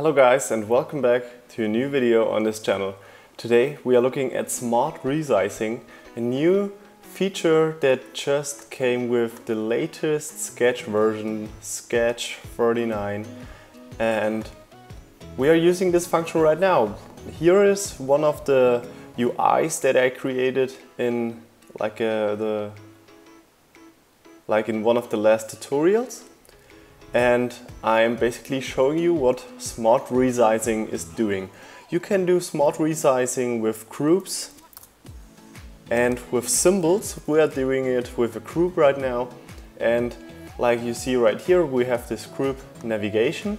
Hello guys and welcome back to a new video on this channel. Today we are looking at smart resizing, a new feature that just came with the latest Sketch version, Sketch 39 and we are using this function right now. Here is one of the UIs that I created in like uh, the like in one of the last tutorials and I'm basically showing you what smart resizing is doing. You can do smart resizing with groups and with symbols. We are doing it with a group right now and like you see right here we have this group navigation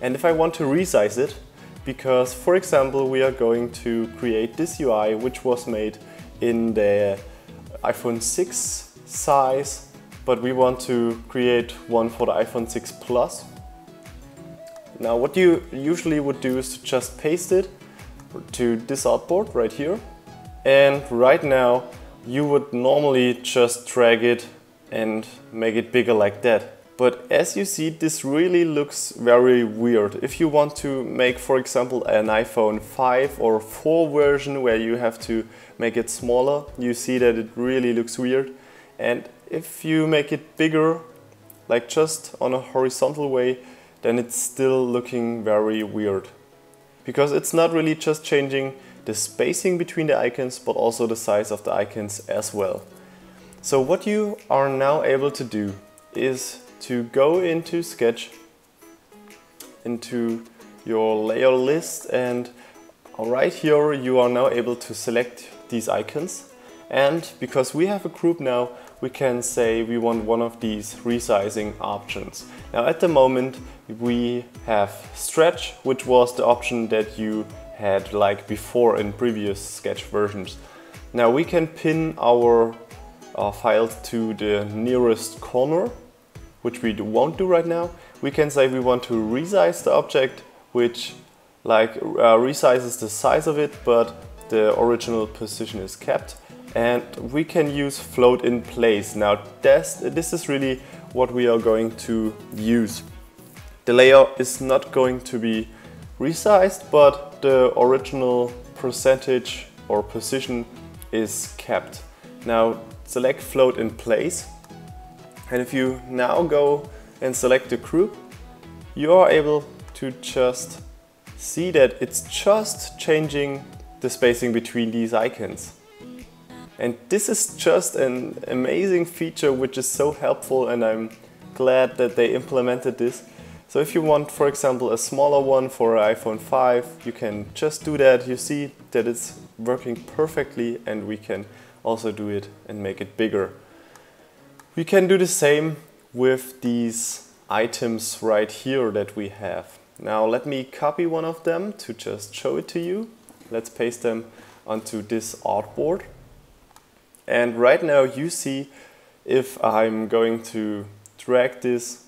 and if I want to resize it because for example we are going to create this UI which was made in the iPhone 6 size but we want to create one for the iPhone 6 Plus. Now what you usually would do is to just paste it to this artboard right here. And right now you would normally just drag it and make it bigger like that. But as you see, this really looks very weird. If you want to make, for example, an iPhone 5 or 4 version where you have to make it smaller, you see that it really looks weird. And if you make it bigger, like just on a horizontal way, then it's still looking very weird. Because it's not really just changing the spacing between the icons, but also the size of the icons as well. So what you are now able to do is to go into Sketch, into your layer list and right here you are now able to select these icons and because we have a group now we can say we want one of these resizing options. Now at the moment we have stretch, which was the option that you had like before in previous sketch versions. Now we can pin our uh, files to the nearest corner, which we won't do right now. We can say we want to resize the object, which like uh, resizes the size of it, but the original position is kept and we can use float in place. Now this, this is really what we are going to use. The layer is not going to be resized, but the original percentage or position is kept. Now select float in place. And if you now go and select the group, you are able to just see that it's just changing the spacing between these icons. And this is just an amazing feature which is so helpful and I'm glad that they implemented this. So if you want, for example, a smaller one for iPhone 5, you can just do that. You see that it's working perfectly and we can also do it and make it bigger. We can do the same with these items right here that we have. Now let me copy one of them to just show it to you. Let's paste them onto this artboard. And right now you see if I'm going to drag this,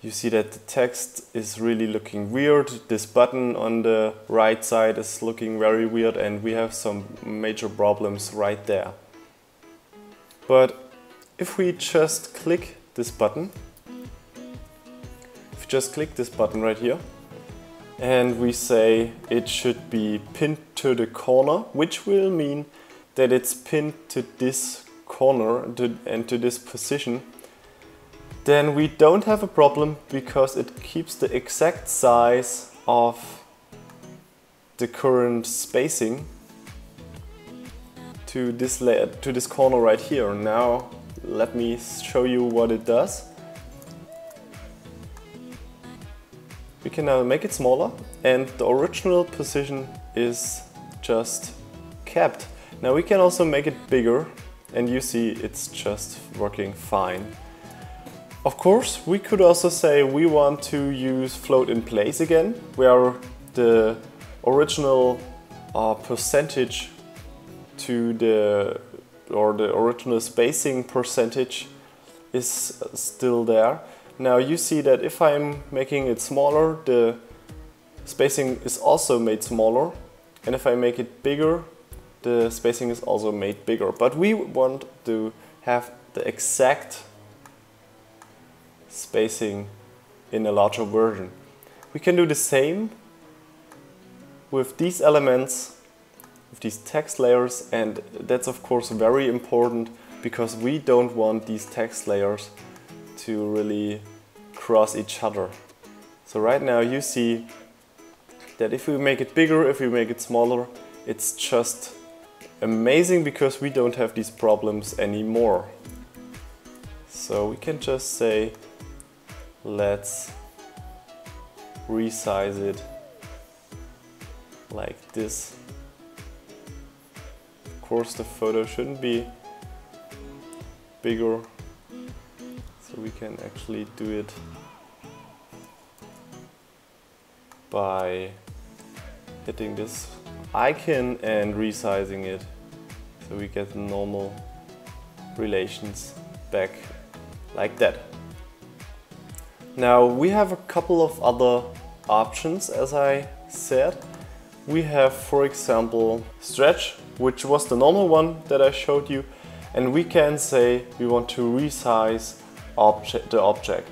you see that the text is really looking weird. This button on the right side is looking very weird and we have some major problems right there. But if we just click this button, if we just click this button right here, and we say it should be pinned to the corner, which will mean that it's pinned to this corner and to this position, then we don't have a problem because it keeps the exact size of the current spacing to this to this corner right here. Now let me show you what it does. We can now make it smaller and the original position is just kept. Now we can also make it bigger and you see it's just working fine. Of course, we could also say we want to use float in place again, where the original uh, percentage to the or the original spacing percentage is still there. Now you see that if I'm making it smaller, the spacing is also made smaller. And if I make it bigger, the spacing is also made bigger. But we want to have the exact spacing in a larger version. We can do the same with these elements, with these text layers, and that's of course very important because we don't want these text layers to really cross each other. So right now you see that if we make it bigger, if we make it smaller, it's just amazing because we don't have these problems anymore. So we can just say, let's resize it like this. Of course the photo shouldn't be bigger, so we can actually do it by hitting this icon and resizing it so we get normal relations back like that. Now we have a couple of other options as I said. We have for example stretch which was the normal one that I showed you and we can say we want to resize the object.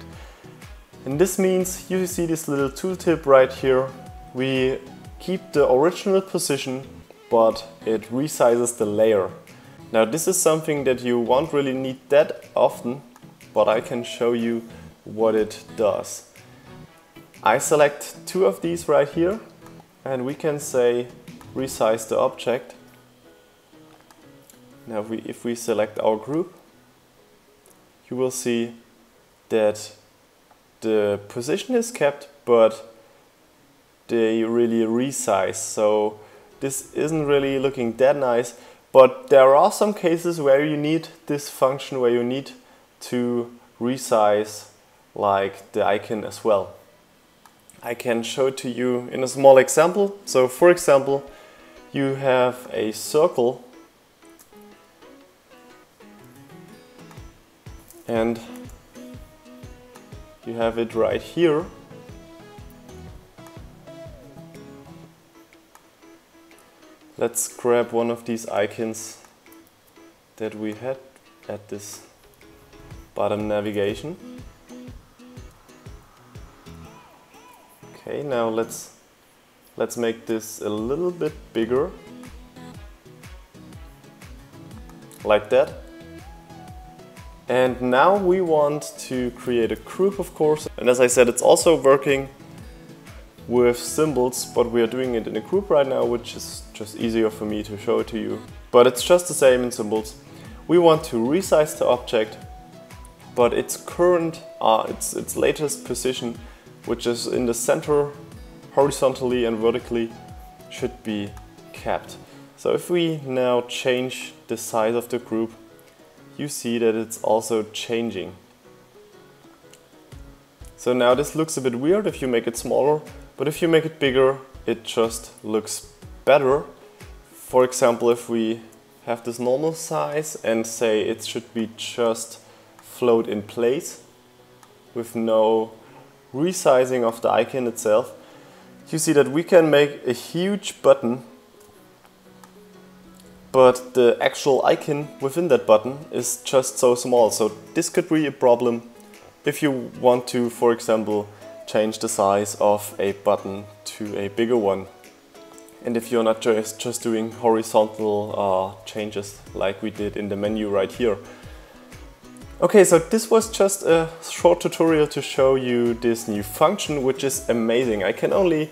And this means you see this little tooltip right here. We keep the original position but it resizes the layer. Now this is something that you won't really need that often but I can show you what it does. I select two of these right here and we can say resize the object. Now if we, if we select our group you will see that the position is kept but they really resize. So this isn't really looking that nice, but there are some cases where you need this function where you need to resize like the icon as well. I can show it to you in a small example. So for example, you have a circle and you have it right here Let's grab one of these icons that we had at this bottom navigation. Okay, now let's let's make this a little bit bigger. Like that. And now we want to create a group, of course. And as I said, it's also working with symbols, but we are doing it in a group right now, which is just easier for me to show it to you. But it's just the same in symbols. We want to resize the object, but its current, uh, its, its latest position, which is in the center, horizontally and vertically, should be kept. So if we now change the size of the group, you see that it's also changing. So now this looks a bit weird if you make it smaller, but if you make it bigger, it just looks better. For example, if we have this normal size and say it should be just float in place with no resizing of the icon itself, you see that we can make a huge button but the actual icon within that button is just so small. So this could be a problem if you want to, for example, change the size of a button to a bigger one. And if you're not just, just doing horizontal uh, changes like we did in the menu right here. Okay, so this was just a short tutorial to show you this new function, which is amazing. I can only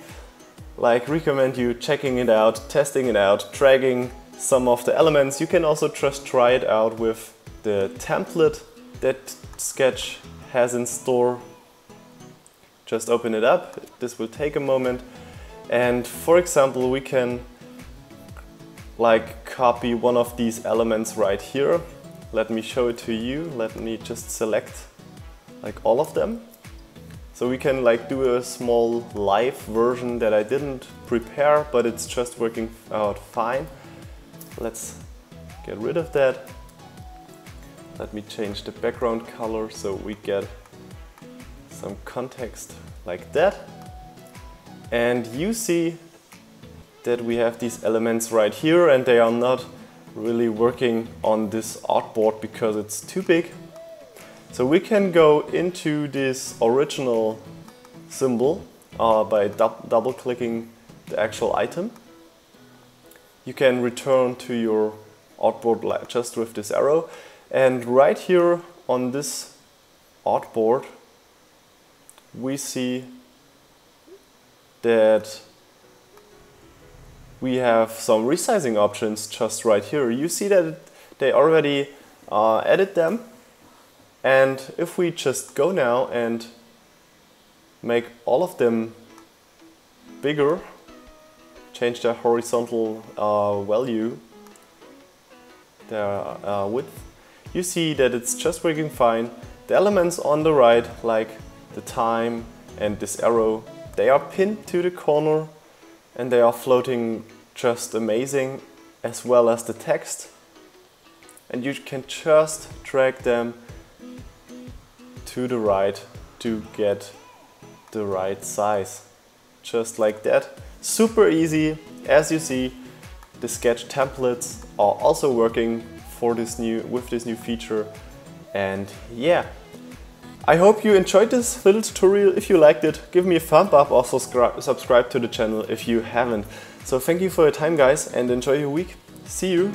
like recommend you checking it out, testing it out, dragging some of the elements. You can also just try it out with the template that Sketch has in store just open it up. This will take a moment. And for example, we can like copy one of these elements right here. Let me show it to you. Let me just select like all of them. So we can like do a small live version that I didn't prepare, but it's just working out fine. Let's get rid of that. Let me change the background color so we get some context like that. And you see that we have these elements right here and they are not really working on this artboard because it's too big. So we can go into this original symbol uh, by double clicking the actual item. You can return to your artboard just with this arrow and right here on this artboard we see that we have some resizing options just right here. You see that they already uh, added them and if we just go now and make all of them bigger, change their horizontal uh, value, their uh, width, you see that it's just working fine. The elements on the right, like the time and this arrow, they are pinned to the corner and they are floating just amazing as well as the text. And you can just drag them to the right to get the right size. Just like that. Super easy. As you see, the sketch templates are also working for this new with this new feature. And yeah, I hope you enjoyed this little tutorial. If you liked it, give me a thumb up or subscribe, to the channel if you haven't. So thank you for your time guys and enjoy your week. See you!